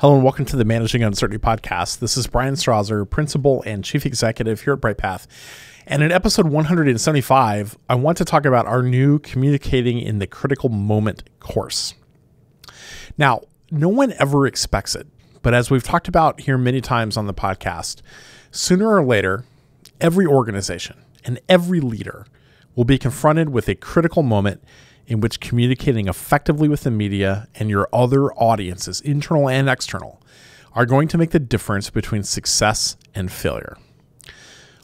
Hello and welcome to the Managing Uncertainty podcast. This is Bryan Strawser, Principal and Chief Executive here at Bryghtpath. And in episode 175, I want to talk about our new Communicating in the Critical Moment course. Now, no one ever expects it, but as we've talked about here many times on the podcast, sooner or later, every organization and every leader will be confronted with a critical moment in which communicating effectively with the media and your other audiences, internal and external, are going to make the difference between success and failure.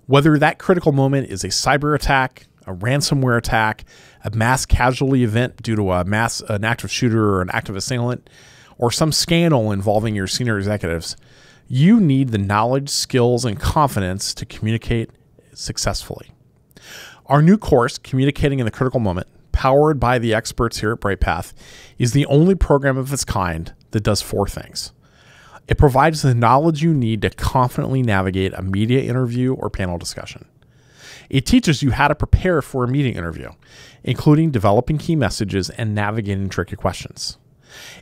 Whether that critical moment is a cyber attack, a ransomware attack, a mass casualty event due to a mass an active shooter or an active assailant, or some scandal involving your senior executives, you need the knowledge, skills, and confidence to communicate successfully. Our new course, Communicating in the Critical Moment, powered by the experts here at Bryghtpath, is the only program of its kind that does four things. It provides the knowledge you need to confidently navigate a media interview or panel discussion. It teaches you how to prepare for a meeting interview, including developing key messages and navigating tricky questions.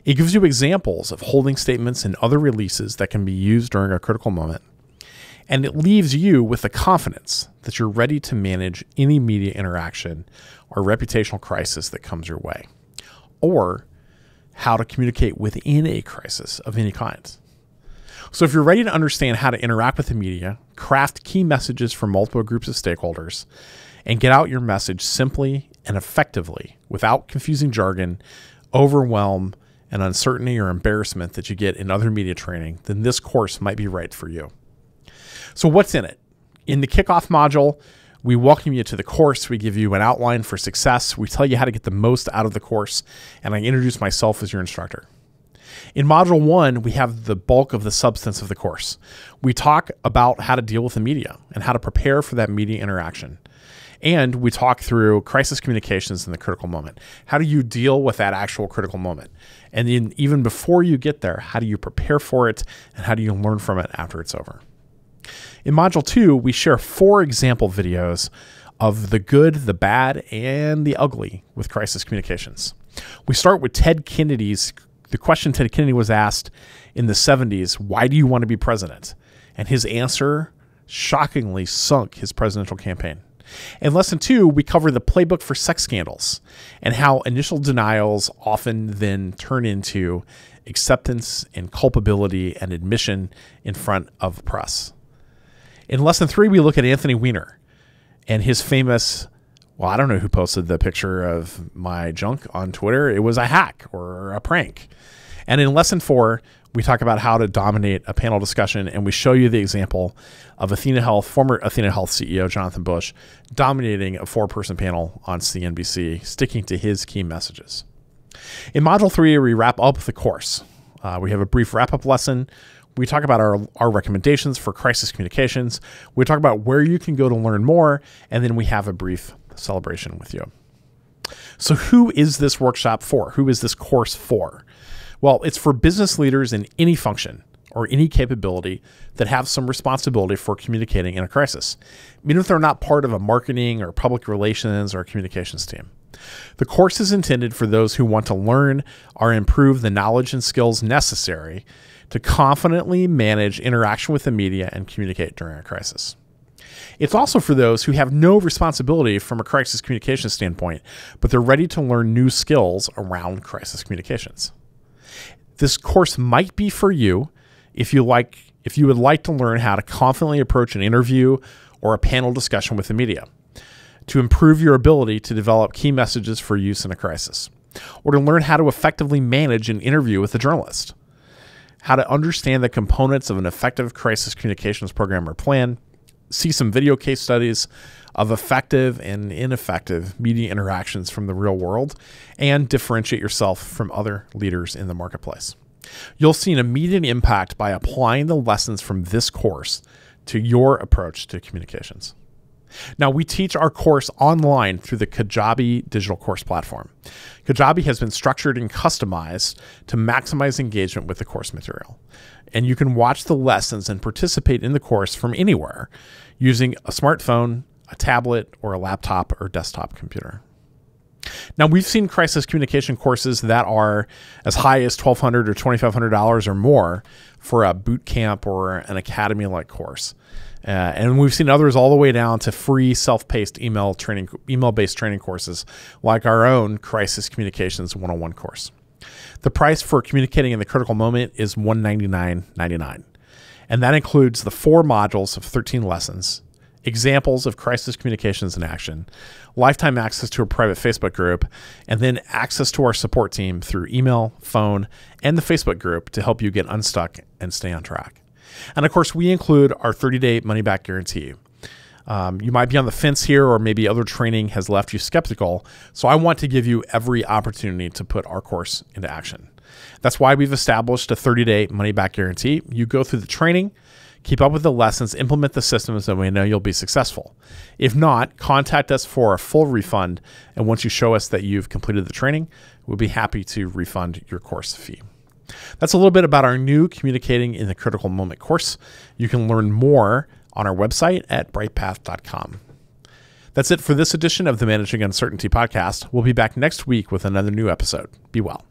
It gives you examples of holding statements and other releases that can be used during a critical moment. And it leaves you with the confidence that you're ready to manage any media interaction or reputational crisis that comes your way, or how to communicate within a crisis of any kind. So, if you're ready to understand how to interact with the media, craft key messages for multiple groups of stakeholders, and get out your message simply and effectively without confusing jargon, overwhelm, and uncertainty or embarrassment that you get in other media training, then this course might be right for you. So, what's in it? In the kickoff module, we welcome you to the course. We give you an outline for success. We tell you how to get the most out of the course, and I introduce myself as your instructor. In Module 1, we have the bulk of the substance of the course. We talk about how to deal with the media and how to prepare for that media interaction. And we talk through crisis communications in the critical moment. How do you deal with that actual critical moment? And then, even before you get there, how do you prepare for it and how do you learn from it after it's over? In Module 2, we share four example videos of the good, the bad, and the ugly with crisis communications. We start with Ted Kennedy's the question Ted Kennedy was asked in the 70s, why do you want to be president? And his answer shockingly sunk his presidential campaign. In lesson two, we cover the playbook for sex scandals and how initial denials often then turn into acceptance and culpability and admission in front of press. In lesson three, we look at Anthony Weiner and his famous. Well, I don't know who posted the picture of my junk on Twitter. It was a hack or a prank. And in lesson four, we talk about how to dominate a panel discussion, and we show you the example of Athena Health, former Athena Health CEO Jonathan Bush, dominating a four person panel on CNBC, sticking to his key messages. In Module 3, we wrap up the course. Uh, we have a brief wrap up lesson we talk about our, our recommendations for crisis communications. We talk about where you can go to learn more, and then we have a brief celebration with you. So, who is this workshop for? Who is this course for? Well, it's for business leaders in any function or any capability that have some responsibility for communicating in a crisis, even if they're not part of a marketing or public relations or communications team. The course is intended for those who want to learn or improve the knowledge and skills necessary to confidently manage interaction with the media and communicate during a crisis. It's also for those who have no responsibility from a crisis communication standpoint, but they're ready to learn new skills around crisis communications. This course might be for you if you like if you would like to learn how to confidently approach an interview or a panel discussion with the media, to improve your ability to develop key messages for use in a crisis, or to learn how to effectively manage an interview with a journalist how to understand the components of an effective crisis communications program or plan, see some video case studies of effective and ineffective media interactions from the real world, and differentiate yourself from other leaders in the marketplace. You'll see an immediate impact by applying the lessons from this course to your approach to communications. Now, we teach our course online through the Kajabi digital course platform. Kajabi has been structured and customized to maximize engagement with the course material. And you can watch the lessons and participate in the course from anywhere using a smartphone, a tablet, or a laptop or desktop computer. Now, we've seen crisis communication courses that are as high as 1,200 or $2,500 or more for a boot camp or an academy like course. Uh, and we've seen others all the way down to free self-paced email training, email-based training courses, like our own Crisis Communications 101 course. The price for communicating in the critical moment is $199.99, and that includes the four modules of 13 lessons, examples of crisis communications in action, lifetime access to a private Facebook group, and then access to our support team through email, phone, and the Facebook group to help you get unstuck and stay on track. And of course, we include our 30 day money back guarantee. Um, you might be on the fence here, or maybe other training has left you skeptical. So I want to give you every opportunity to put our course into action. That's why we've established a 30 day money back guarantee. You go through the training, keep up with the lessons, implement the systems, and we know you'll be successful. If not, contact us for a full refund. And once you show us that you've completed the training, we'll be happy to refund your course fee. That's a little bit about our new Communicating in the Critical Moment course. You can learn more on our website at bryghtpath.com. That's it for this edition of the Managing Uncertainty podcast. We'll be back next week with another new episode. Be well.